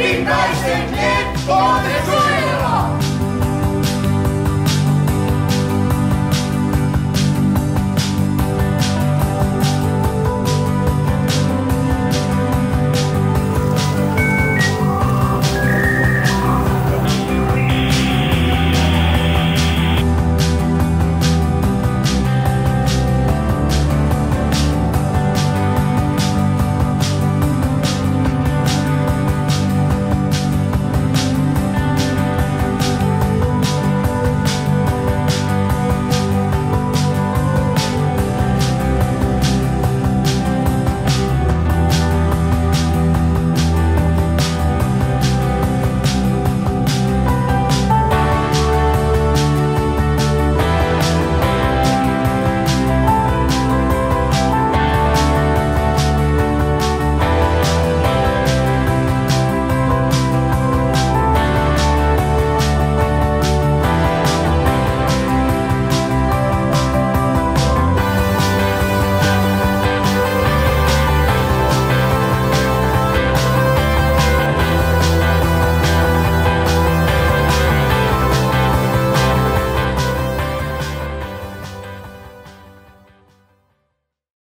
be nice and nicht for this one.